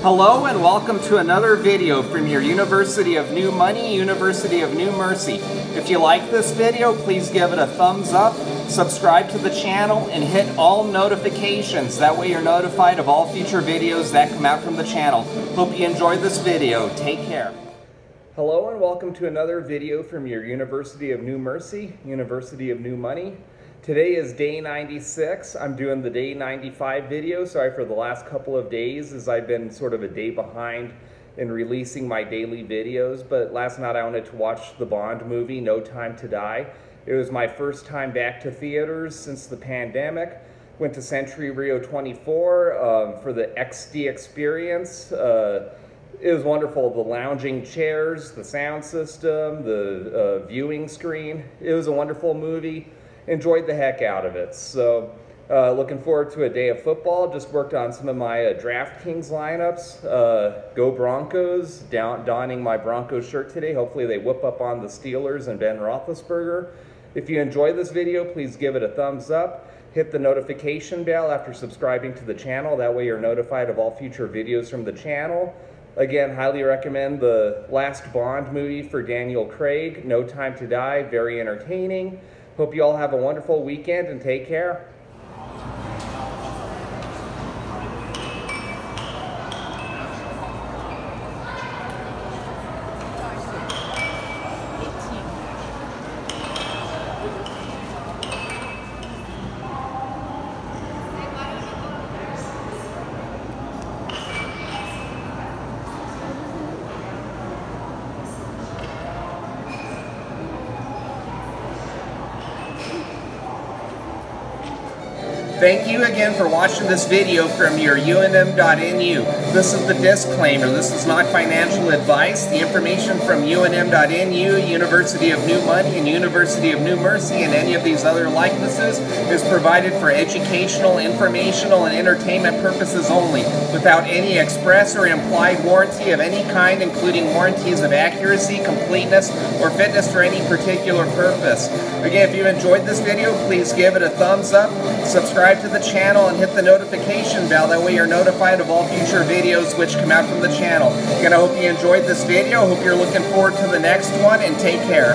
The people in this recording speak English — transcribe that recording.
Hello and welcome to another video from your University of New Money, University of New Mercy. If you like this video, please give it a thumbs up, subscribe to the channel, and hit all notifications. That way you're notified of all future videos that come out from the channel. Hope you enjoyed this video. Take care. Hello and welcome to another video from your University of New Mercy, University of New Money. Today is day 96. I'm doing the day 95 video. Sorry for the last couple of days as I've been sort of a day behind in releasing my daily videos. But last night I wanted to watch the Bond movie, No Time to Die. It was my first time back to theaters since the pandemic. Went to Century Rio 24 um, for the XD experience. Uh, it was wonderful. The lounging chairs, the sound system, the uh, viewing screen. It was a wonderful movie enjoyed the heck out of it. So uh, looking forward to a day of football. Just worked on some of my uh, DraftKings lineups. Uh, go Broncos, down, donning my Broncos shirt today. Hopefully they whip up on the Steelers and Ben Roethlisberger. If you enjoyed this video, please give it a thumbs up. Hit the notification bell after subscribing to the channel. That way you're notified of all future videos from the channel. Again, highly recommend the last Bond movie for Daniel Craig, No Time to Die, very entertaining. Hope you all have a wonderful weekend and take care. Thank you again for watching this video from your UNM.NU. This is the disclaimer. This is not financial advice. The information from UNM.NU, University of New Money, and University of New Mercy, and any of these other likenesses is provided for educational, informational, and entertainment purposes only, without any express or implied warranty of any kind, including warranties of accuracy, completeness, or fitness for any particular purpose. Again, if you enjoyed this video, please give it a thumbs up, subscribe subscribe to the channel and hit the notification bell. That way you're notified of all future videos which come out from the channel. Again, I hope you enjoyed this video. Hope you're looking forward to the next one and take care.